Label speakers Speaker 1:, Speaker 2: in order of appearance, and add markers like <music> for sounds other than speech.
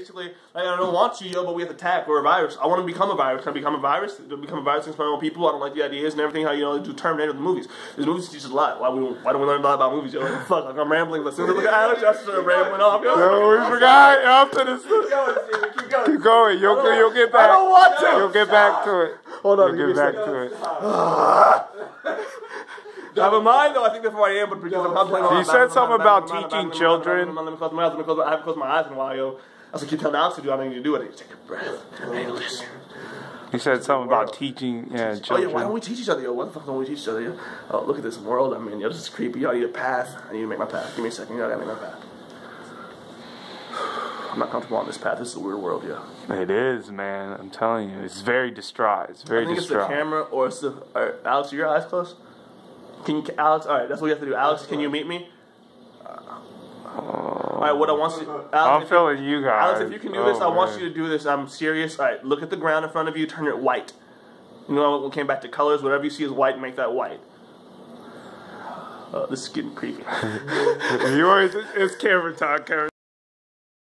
Speaker 1: basically, like, I don't want you, yo, but we have to attack. We're a virus. I want to become a virus. Can I become a virus? To become a virus against my own people? I don't like the ideas and everything. How you know they do Terminator the movies. These movies teach us a lot. Why we why don't we learn a lot about movies? Yo, like, fuck, like I'm rambling. But as soon as I look at Alex, I start rambling off. Yo,
Speaker 2: No, we forgot. After this,
Speaker 1: Keep going, Steven, keep going.
Speaker 2: keep going. You'll
Speaker 1: I don't-
Speaker 2: you'll get
Speaker 1: I don't want to.
Speaker 2: You'll get back to it.
Speaker 1: Hold on,
Speaker 2: You'll get back to it.
Speaker 1: I have a mind though. I think before I am, but because I'm contemplating on
Speaker 2: You said something about teaching children.
Speaker 1: Let me close my eyes. Let me close my, I haven't closed my eyes in a while, yo. I was like, keep telling Alex to do. I don't need to do it. I need to take a breath. I need to listen.
Speaker 2: You said something about teaching yeah,
Speaker 1: Oh yeah, why don't we teach each other, yo? What the fuck don't we teach each other, yo? Oh, look at this world. I mean, yo, this is creepy. Yo, I need a path. I need to make my path. Give me a second. Yo, I gotta make my path. I'm not comfortable on this path. This is a weird world, yo.
Speaker 2: It is, man. I'm telling you, it's very distraught. It's very
Speaker 1: I
Speaker 2: very
Speaker 1: think it's the camera or it's the. All right, Alex, are your eyes closed? Can you, Alex? All right, that's what you have to do. Alex, can you meet me? Oh, All right, what I want you, Alex,
Speaker 2: I'm
Speaker 1: you-
Speaker 2: feeling you guys.
Speaker 1: Alex, if you can do this,
Speaker 2: Oh,
Speaker 1: I want you to do this. I'm serious. All right, look at the ground in front of you. Turn it white. You know, we came back to colors, whatever you see is white, make that white. Uh, this is getting creepy. <laughs>
Speaker 2: You always, it's camera time, camera